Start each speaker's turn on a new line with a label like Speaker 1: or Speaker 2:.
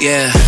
Speaker 1: Yeah.